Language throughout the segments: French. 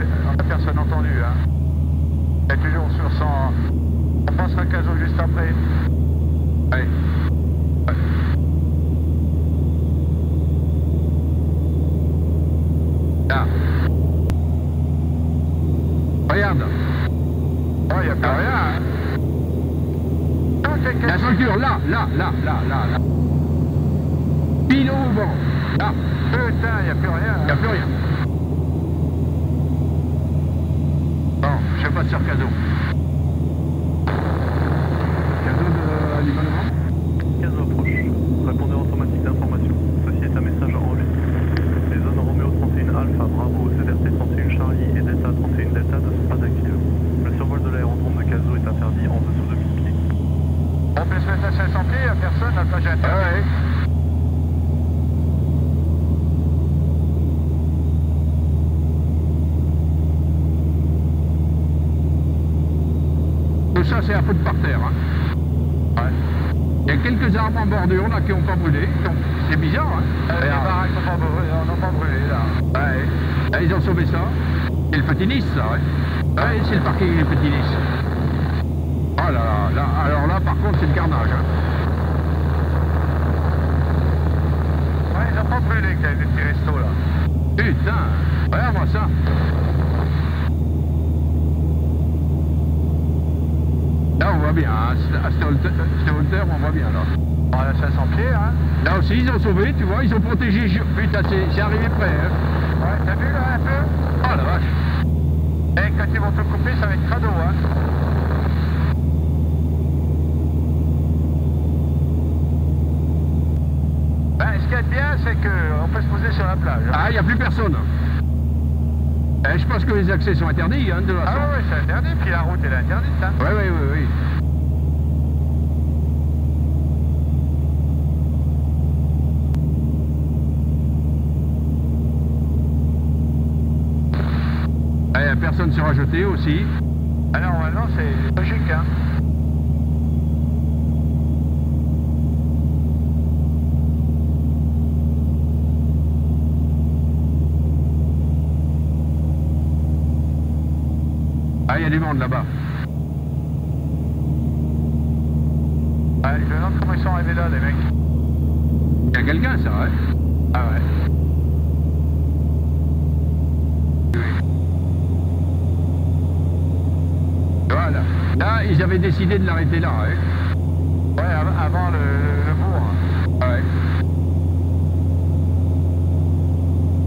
on a personne entendu. Hein. est toujours sur 100. On passera Caso juste après. Allez. Là. Regarde. Oh, il n'y a plus rien. Hein. La structure, là, là, là, là, là, là. Pile au vent. Là. Putain, il n'y a plus rien. Il n'y a plus rien. Bon, je passe sur cadeau. Cadeau de Libanon Caso approche. Répondeur automatique d'information. Ceci est un message enregistré. Les zones Roméo 31 Alpha Bravo, CDRT 31 Charlie et Delta 31 Delta ne sont pas actives. Le survol de l'aérodrome de Caso est interdit en dessous de 1000 pieds. On peut se mettre à 500 pieds, personne, la plage interdite. Ah ouais. Tout ça, c'est à foutre par terre. Hein. Ouais. Il y a quelques arbres en bordure là qui n'ont pas brûlé. C'est bizarre, hein euh, Les baraques n'ont pas, brûlé, pas brûlé là. Ouais. Là, ils ont sauvé ça. C'est le Petit Nice, ça, ouais. Ouais, c'est le parking du Petit Nice. Oh là là, là, alors là, par contre, c'est le carnage, hein. Ouais, ils n'ont pas brûlé, les petits restos, là. Putain, regarde-moi ça. Là, on voit bien, hein. à cette hauteur, on voit bien, là. On a 500 pieds, hein. Là aussi, ils ont sauvé, tu vois, ils ont protégé... Putain, c'est arrivé près, hein. Ouais, t'as vu, là, un peu? Oh, la vache. Et quand ils vont te couper, ça va être crado, hein. Ben, ce qui est bien, c'est qu'on peut se poser sur la plage. Hein. Ah, il n'y a plus personne. Eh, je pense que les accès sont interdits, hein, de la Ah oui, c'est interdit, puis la route est interdite, hein. Oui, oui, oui, oui. Eh, personne sera jeté aussi. Ah non, c'est logique, hein. Y a du monde là-bas. Ah, je me demande comment ils sont arrivés là, les mecs. Il y a quelqu'un, ça, ouais Ah ouais. Voilà. Là, ils avaient décidé de l'arrêter là, ouais. Ouais, avant le, le bourg. Ah ouais.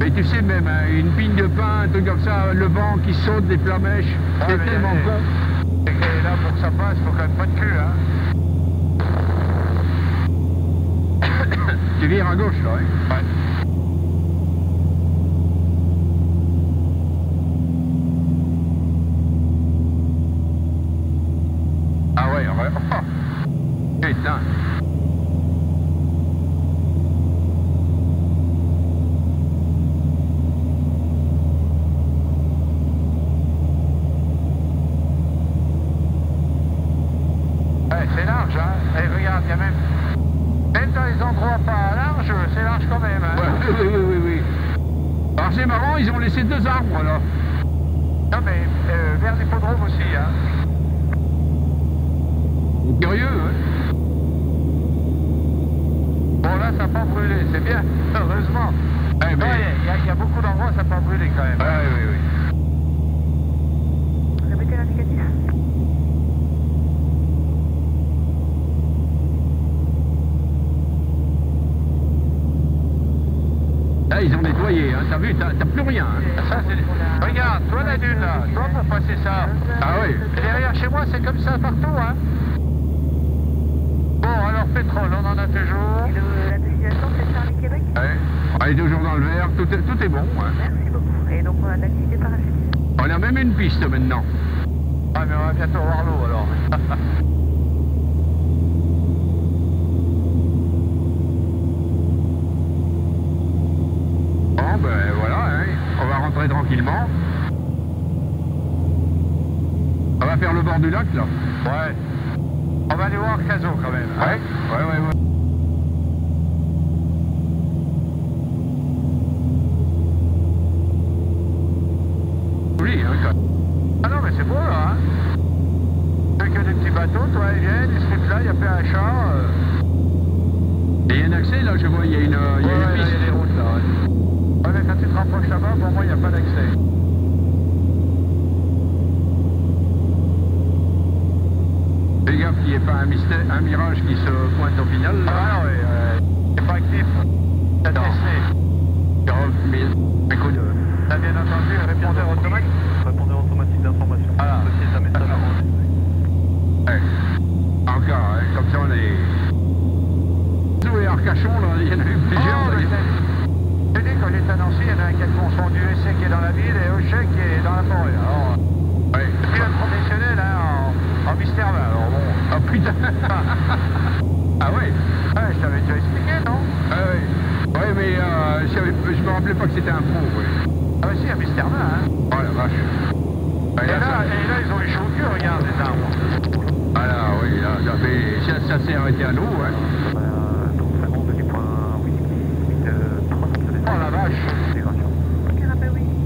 Mais tu sais même, hein, une pine de pain, un truc comme ça, le vent qui saute des flamèches, c'est tellement con. Et là, pour que ça passe, il faut quand même pas de cul, hein. tu vires à gauche, là, hein Ouais. Ah ouais, ouais. Oh. Putain. C'est large, hein. Et regarde, il y a même... Même dans les endroits pas larges, c'est large quand même, hein. Ouais, oui, oui, oui, oui. Alors c'est marrant, ils ont laissé deux arbres, là. Non, mais euh, vers l'hippodrome aussi, hein. Curieux, hein. Bon, là, ça n'a pas brûlé, c'est bien, heureusement. Eh, mais... Il y, y, a beaucoup d'endroits, ça n'a pas brûlé quand même. Ah, oui, oui, oui. Là, ils ont nettoyé, hein. T'as vu, t'as plus rien. Hein. Ça, Regarde, toi la dune là, toi pour passer ça. Ah oui. Derrière chez moi, c'est comme ça partout, hein. Bon, alors pétrole, on en a toujours. Et la destination, c'est Charlie Québec Ouais. On est toujours dans le vert, tout est, tout est bon. Hein. Merci beaucoup. Et donc, on a l'activité parachutiste. On a même une piste maintenant. Ah, mais on va bientôt voir l'eau alors. ben voilà, hein. on va rentrer tranquillement. On va faire le bord du lac là. Ouais. On va aller voir Caso quand même. Hein. Ouais, ouais, ouais. ouais. joli, hein. Ah non, mais c'est beau là. Hein. Il que des petits bateaux, toi, ils viennent, ils se foutent là, il y a plein à char. euh. Et il y a un accès, là, je vois, il y a une, il y a Ouais, une là, piste. il y a des routes là, ouais. Ouais, mais quand tu te rapproches là-bas, pour moi, il n'y a pas d'accès. Fais gaffe qu'il n'y ait pas un, mystère, un mirage qui se pointe au final, là. Ah non, ouais, euh, c'est pas actif. T'as Non. testé. De... T'as bien entendu le répondeur automatique Répondeur automatique d'information. Voilà. Ceci est un message enregistré. Ouais. Encore, hein, comme ça, on est... Sous et Arcachon, là, il y en a eu plusieurs. Oh, ça y mais est. t'as- Je dis, quand j'étais à Nancy, il y en a un qui a confondu Essai qui est dans la ville et Ochet qui est dans la forêt. Alors, Ouais. euh, pilote professionnel hein, en, en mystère 20. Alors bon. Ah putain Ah ouais Ouais, je t'avais déjà expliqué, non Ah ouais Ouais, mais euh, je, savais- je me rappelais pas que c'était un pro, ouais. Ah bah si, un mystère 20, hein. Oh la vache. Ouais, Et là, là, et là, ils ont eu chaud regarde, les arbres. Ah là, oui, là, ça, fait, ça, s'est arrêté à l'eau, hein. Oh la vache.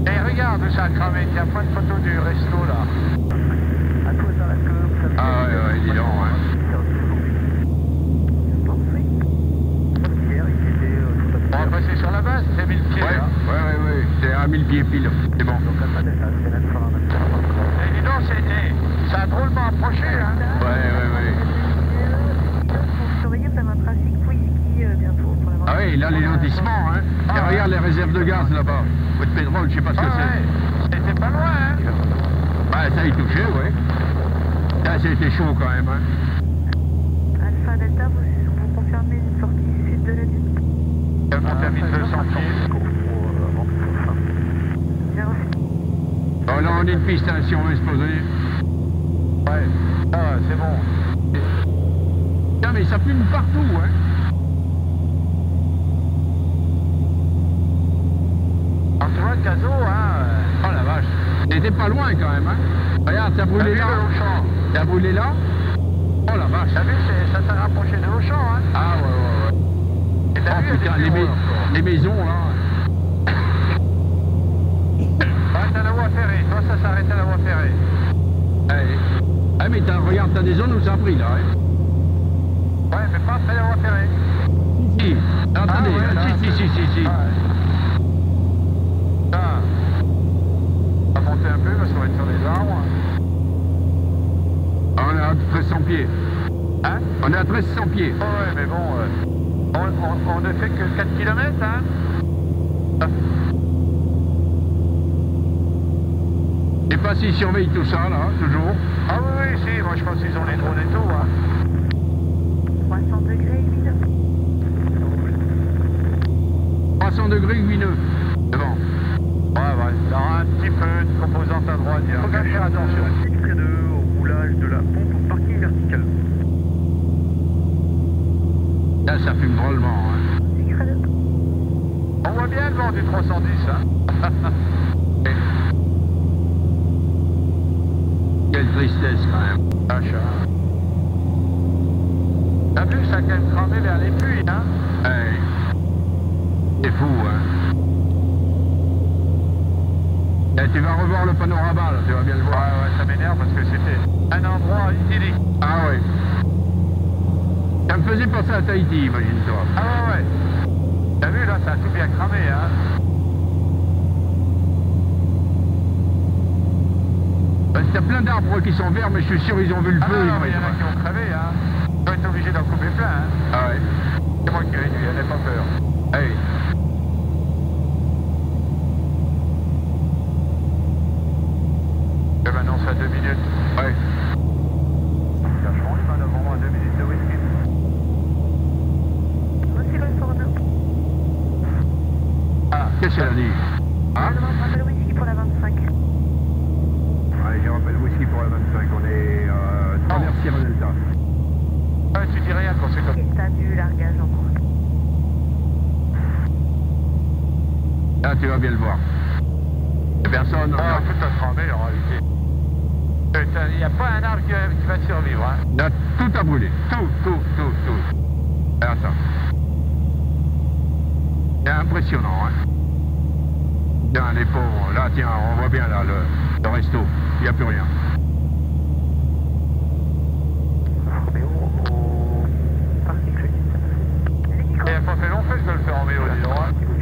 Et regarde où ça a cramé, il y a plein de photos du resto, là. Ah ouais, ouais, dis donc, hein. Parfait. On va passer sur la base, c'est 1000 pieds, Ouais, là. ouais, ouais, ouais, c'est à 1000 pieds pile, c'est bon. Et dis donc, c'était... Ça a drôlement approché, hein. Ouais, ouais, ouais. Euh, Ah oui, là, les lotissements, hein. Et Ah, regarde les réserves de gaz là-bas. Ou de pétrole, je sais pas ce que Ah c'est. ouais, c'était pas loin, hein. Ouais, ça y touchait, ouais. Là, c'était chaud quand même, hein. Alpha Delta, vous, confirmez une sortie sud de la monté à 1200 pieds. Bien reçu. On est une piste, hein, si on veut se poser. Ouais, ça va, c'est bon. Tiens, mais ça fume partout, hein. Alors tu vois, le hein... Oh la vache. T'étais pas loin quand même, hein. Regarde, t'as brûlé là. T'as brûlé là. Oh la vache. T'as vu, ça s'est rapproché de Auchan, hein Ah ouais, ouais, ouais. Et t'as Oh vu, putain, les, mais- les maisons là. Ouais, t'as la voie ferrée. Toi, ça s'arrête à la voie ferrée. Ouais. Ah mais t'as, regarde, t'as des zones où ça a pris là. Hein. Ouais, mais pas après la voie ferrée. Si. Attendez, Ah ouais, là, si, si, si, si, si. Ouais. Ça. On va monter un peu parce qu'on va être sur les arbres. Ah, On est à 1300 pieds. Hein? On est à 1300 pieds. Oh ouais, mais bon, euh, on, on- on ne fait que 4 km, hein sais pas s'ils surveillent tout ça là, toujours. Ah oui, oui, si, moi je pense qu'ils ont les drones et tout, hein. 300 degrés, 8 300 degrés, 8 nœuds. Bon. Ouais, ouais, dans un petit peu de composante à droite, il faut quand même faire attention. Près de au roulage de la pompe au parking vertical. Là, ça fume drôlement. Hein. Secret 2. On voit bien le vent du 310, hein Quelle tristesse quand même. T'as vu, ça a quand même cramé vers les puits, hein? Hey. C'est fou, hein. Eh, tu vas revoir le panorama, là, tu vas bien le Ouais, voir. ouais, ça m'énerve parce que c'était un endroit idyllique. Ah ouais. Ça me faisait penser à Tahiti, imagine-toi. Ah ouais, ouais. T'as vu, là, ça a tout bien cramé, hein Parce qu'il y a plein d'arbres qui sont verts, mais je suis sûr ils ont vu le Ah feu. non, ils non, vont mais il y en a qui ont crevé, hein Ils vont être obligés d'en couper plein, hein Ah ouais. C'est moi qui réduis, n'aie pas peur. Hey. Et maintenant, c'est à 2 minutes. Ouais. Cachon, les mains devant à 2 minutes de whisky. Voici le Forno. Ah, qu'est-ce qu'elle a dit? Ah, Hein demande rappel whisky pour la 25. Je rappelle whisky pour la 25, on est euh, travers Sierra Delta. Ouais, tu dis rien quand c'est comme État du largage en cours. Là, tu vas bien le voir. A personne. Ah, non. tout a cramé, en réalité. Il n'y a pas un arbre qui, qui va survivre, hein Là, tout a brûlé. Tout, tout, tout, tout. Regarde ça. C'est impressionnant, hein. Tiens, les pauvres. Là, tiens, on voit bien là le, le resto. Il n'y a plus rien. Et ça fait longtemps que je vais le faire en vélo, dis donc. hein.